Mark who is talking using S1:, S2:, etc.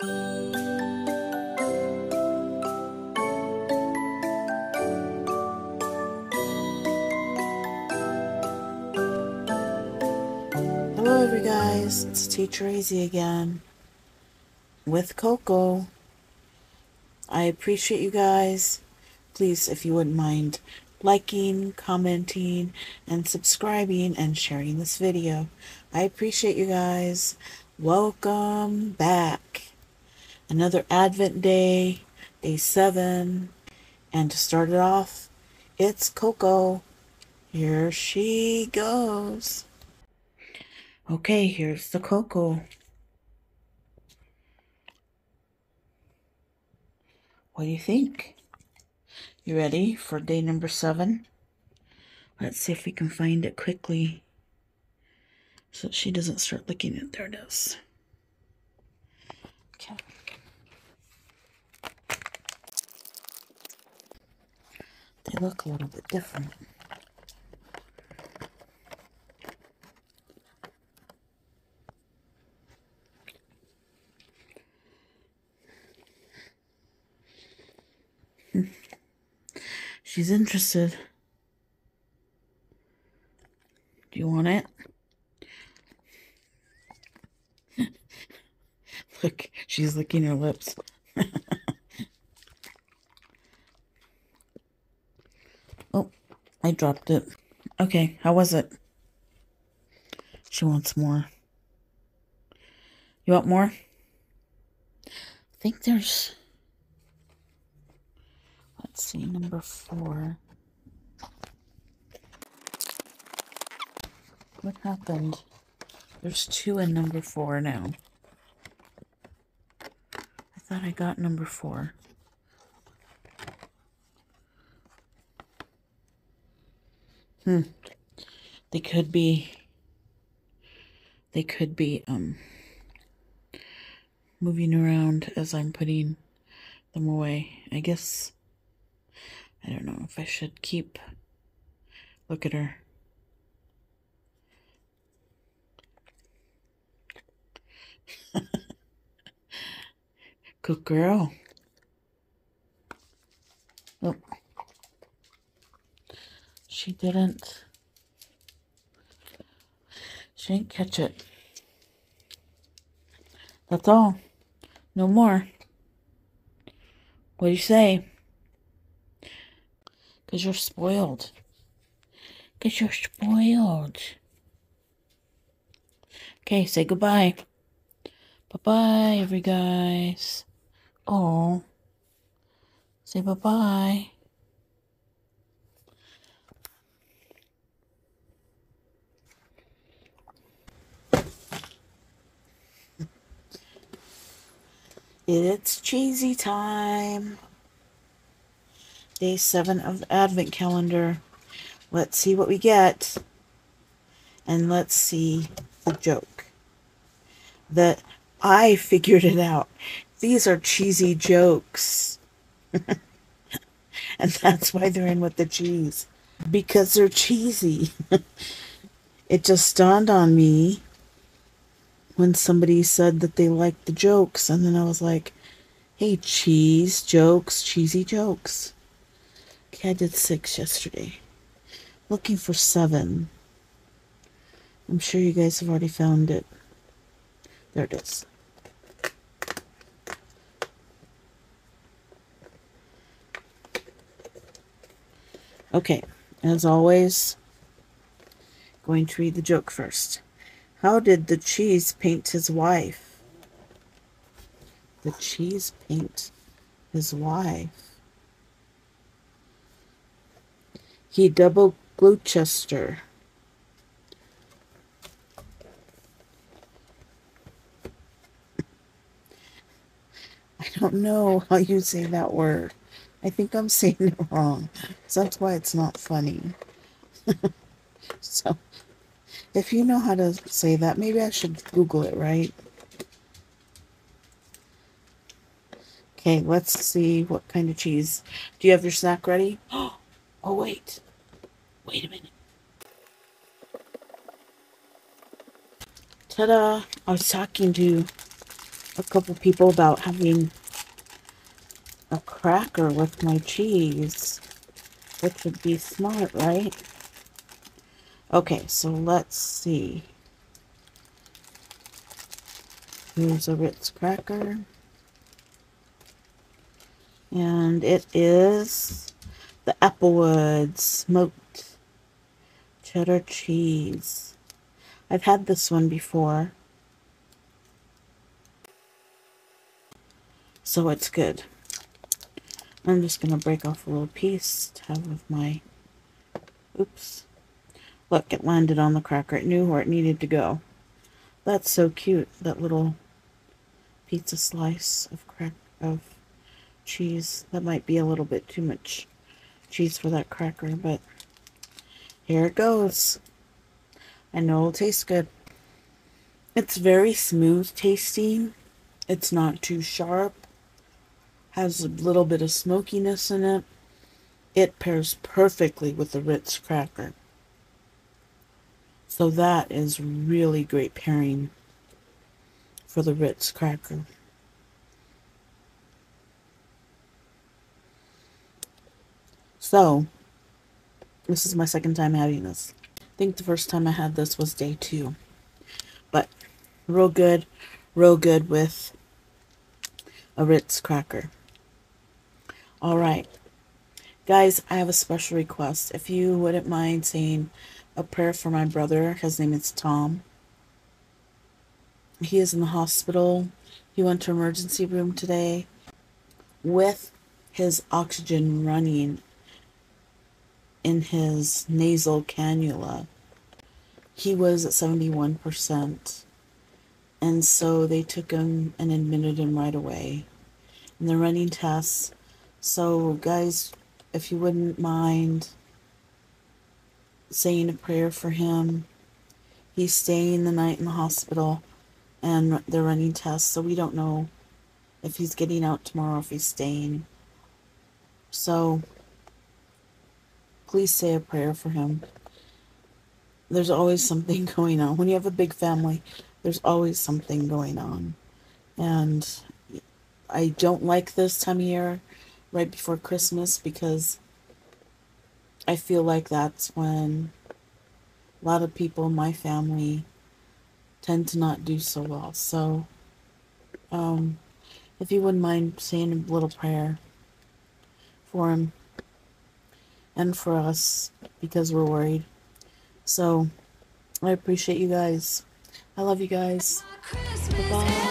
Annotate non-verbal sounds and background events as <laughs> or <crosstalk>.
S1: Hello, every guys. It's Teacher AZ again with Coco. I appreciate you guys. Please, if you wouldn't mind liking, commenting, and subscribing and sharing this video. I appreciate you guys. Welcome back. Another Advent day, day seven. And to start it off, it's Coco. Here she goes. Okay, here's the Coco. What do you think? You ready for day number seven? Let's see if we can find it quickly so she doesn't start looking at there it is. Okay. Look a little bit different. Hmm. She's interested. Do you want it? <laughs> Look, she's licking her lips. <laughs> oh, I dropped it. Okay, how was it? She wants more. You want more? I think there's Let's see, number four. What happened? There's two in number four now. I thought I got number four. Hmm. They could be, they could be, um, moving around as I'm putting them away. I guess I don't know if I should keep. Look at her. <laughs> Good girl. Oh. She didn't. She didn't catch it. That's all. No more. What do you say? Because you're spoiled. Because you're spoiled. Okay, say goodbye. Bye-bye, every guys. Oh. Say bye-bye. It's cheesy time day seven of the Advent calendar. Let's see what we get. And let's see the joke. That I <laughs> figured it out. These are cheesy jokes. <laughs> and that's why they're in with the cheese. Because they're cheesy. <laughs> it just dawned on me when somebody said that they liked the jokes. And then I was like, hey, cheese jokes, cheesy jokes. Okay, I did six yesterday. Looking for seven. I'm sure you guys have already found it. There it is. Okay, as always, going to read the joke first. How did the cheese paint his wife? The cheese paint his wife. He double Gloucester. I don't know how you say that word. I think I'm saying it wrong. So that's why it's not funny. <laughs> so, if you know how to say that, maybe I should Google it, right? Okay, let's see what kind of cheese. Do you have your snack ready? <gasps> Oh, wait. Wait a minute. Ta-da! I was talking to a couple people about having a cracker with my cheese, which would be smart, right? Okay, so let's see. Here's a Ritz cracker. And it is the Applewood smoked cheddar cheese. I've had this one before. So it's good. I'm just going to break off a little piece to have with my... Oops. Look, it landed on the cracker. It knew where it needed to go. That's so cute, that little pizza slice of crack of cheese. That might be a little bit too much cheese for that cracker, but here it goes. I know it'll taste good. It's very smooth tasting. It's not too sharp. Has a little bit of smokiness in it. It pairs perfectly with the Ritz cracker. So that is really great pairing for the Ritz cracker. So, this is my second time having this. I think the first time I had this was day two. But, real good, real good with a Ritz cracker. Alright. Guys, I have a special request. If you wouldn't mind saying a prayer for my brother, his name is Tom. He is in the hospital. He went to emergency room today with his oxygen running in his nasal cannula. He was at 71%. And so they took him and admitted him right away. And they're running tests. So, guys, if you wouldn't mind saying a prayer for him, he's staying the night in the hospital and they're running tests. So, we don't know if he's getting out tomorrow, if he's staying. So, please say a prayer for him. There's always something <laughs> going on. When you have a big family, there's always something going on. And I don't like this time of year right before Christmas because I feel like that's when a lot of people in my family tend to not do so well. So, um, if you wouldn't mind saying a little prayer for him and for us because we're worried. So I appreciate you guys. I love you guys. Bye.